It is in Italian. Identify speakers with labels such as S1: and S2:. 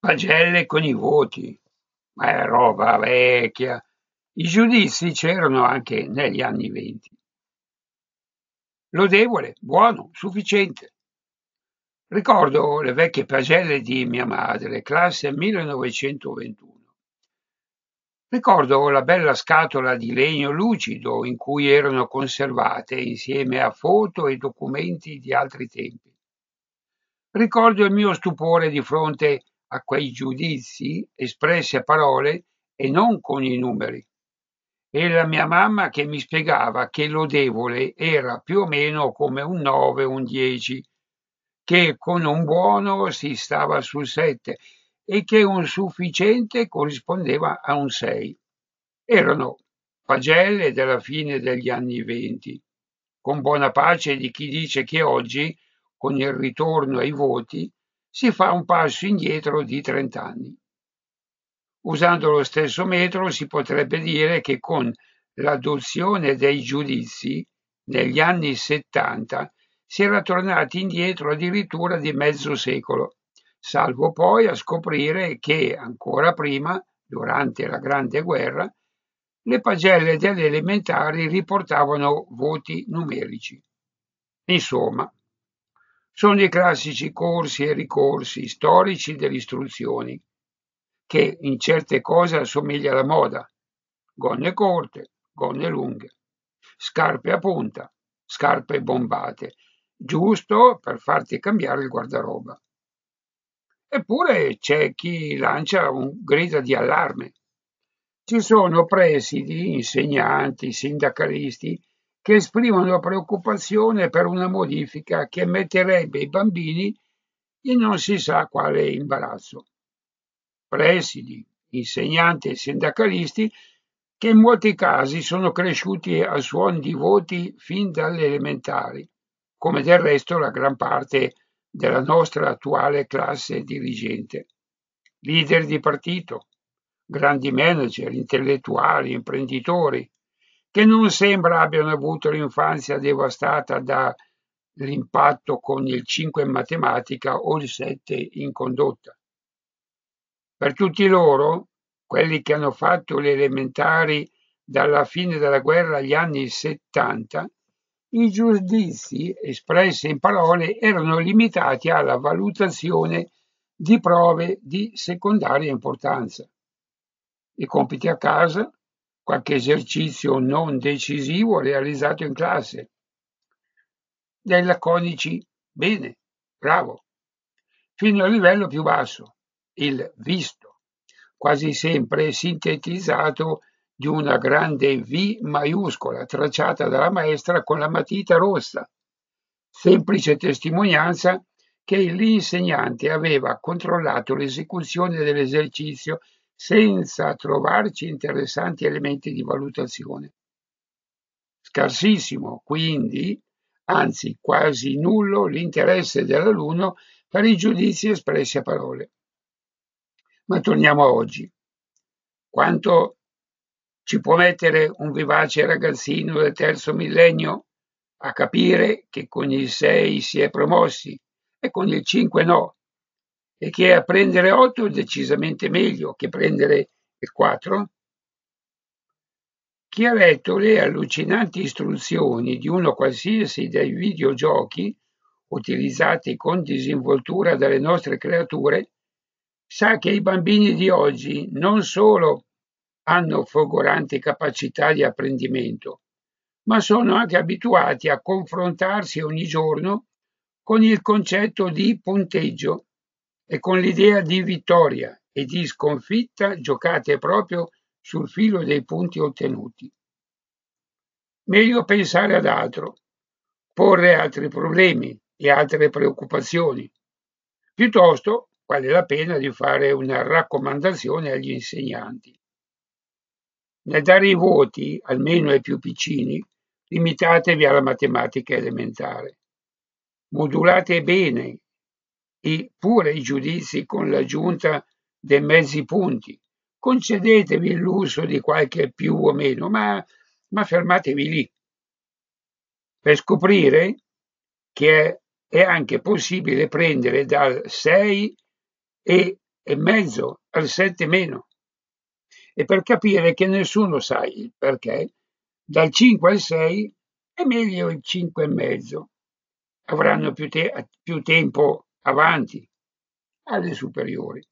S1: Pagelle con i voti, ma è roba vecchia. I giudizi c'erano anche negli anni venti. Lodevole, buono, sufficiente. Ricordo le vecchie pagelle di mia madre, classe 1921. Ricordo la bella scatola di legno lucido in cui erano conservate insieme a foto e documenti di altri tempi. Ricordo il mio stupore di fronte a quei giudizi espressi a parole e non con i numeri. E la mia mamma che mi spiegava che lodevole era più o meno come un 9 un 10, che con un buono si stava sul 7 e che un sufficiente corrispondeva a un 6. Erano pagelle della fine degli anni venti, con buona pace di chi dice che oggi, con il ritorno ai voti, si fa un passo indietro di 30 anni. Usando lo stesso metro si potrebbe dire che con l'adozione dei giudizi negli anni 70 si era tornati indietro addirittura di mezzo secolo salvo poi a scoprire che ancora prima, durante la Grande Guerra, le pagelle delle elementari riportavano voti numerici. Insomma, sono i classici corsi e ricorsi storici delle istruzioni, che in certe cose assomiglia alla moda. Gonne corte, gonne lunghe, scarpe a punta, scarpe bombate, giusto per farti cambiare il guardaroba. Eppure c'è chi lancia un grido di allarme. Ci sono presidi, insegnanti, sindacalisti che esprimono preoccupazione per una modifica che metterebbe i bambini in non si sa quale imbarazzo. Presidi, insegnanti e sindacalisti che in molti casi sono cresciuti a suon di voti fin dalle elementari, come del resto la gran parte della nostra attuale classe dirigente, leader di partito, grandi manager, intellettuali, imprenditori, che non sembra abbiano avuto l'infanzia devastata dall'impatto con il 5 in matematica o il 7 in condotta. Per tutti loro, quelli che hanno fatto le elementari dalla fine della guerra agli anni 70, i giudizi espressi in parole erano limitati alla valutazione di prove di secondaria importanza. I compiti a casa, qualche esercizio non decisivo realizzato in classe. Dai laconici bene, bravo, fino al livello più basso, il visto, quasi sempre sintetizzato di una grande V maiuscola tracciata dalla maestra con la matita rossa, semplice testimonianza che l'insegnante aveva controllato l'esecuzione dell'esercizio senza trovarci interessanti elementi di valutazione. Scarsissimo, quindi, anzi quasi nullo l'interesse dell'alunno per i giudizi espressi a parole. Ma torniamo a oggi. Quanto ci può mettere un vivace ragazzino del terzo millennio a capire che con il 6 si è promossi e con il 5 no, e che a prendere 8 è decisamente meglio che prendere il 4? Chi ha letto le allucinanti istruzioni di uno qualsiasi dei videogiochi utilizzati con disinvoltura dalle nostre creature sa che i bambini di oggi non solo hanno folgoranti capacità di apprendimento, ma sono anche abituati a confrontarsi ogni giorno con il concetto di punteggio e con l'idea di vittoria e di sconfitta giocate proprio sul filo dei punti ottenuti. Meglio pensare ad altro, porre altri problemi e altre preoccupazioni. Piuttosto vale la pena di fare una raccomandazione agli insegnanti. Nel dare i voti, almeno ai più piccini, limitatevi alla matematica elementare. Modulate bene e pure i giudizi con l'aggiunta dei mezzi punti. Concedetevi il lusso di qualche più o meno, ma, ma fermatevi lì. Per scoprire che è, è anche possibile prendere dal 6 e e mezzo al 7 meno. E per capire che nessuno sa il perché, dal 5 al 6 è meglio il 5 e mezzo. Avranno più, te- più tempo avanti alle superiori.